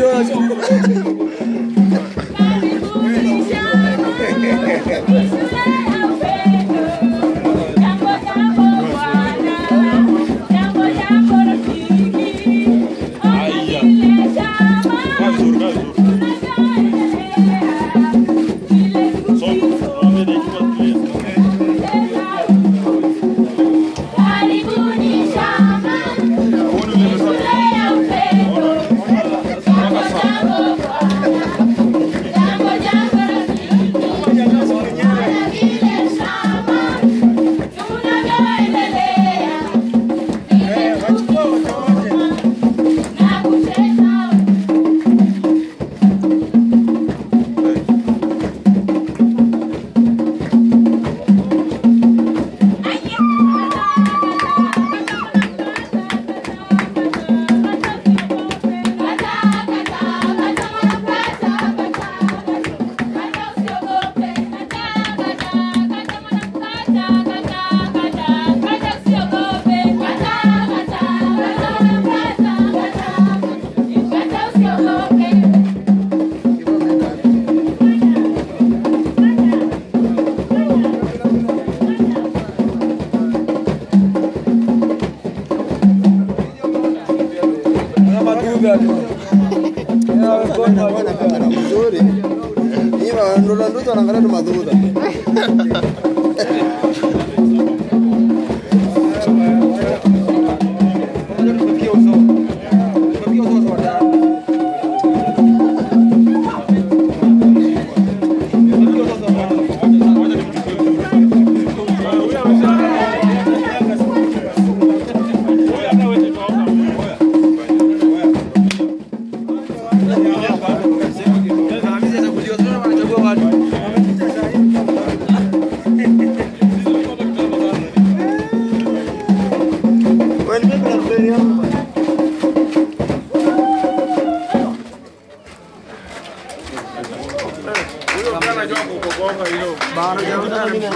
就要 kamera mzuri. Hii ndoto ndoto anaangalia tu madhuda. madhuudha. Baru